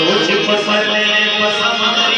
सोच पसले पसंद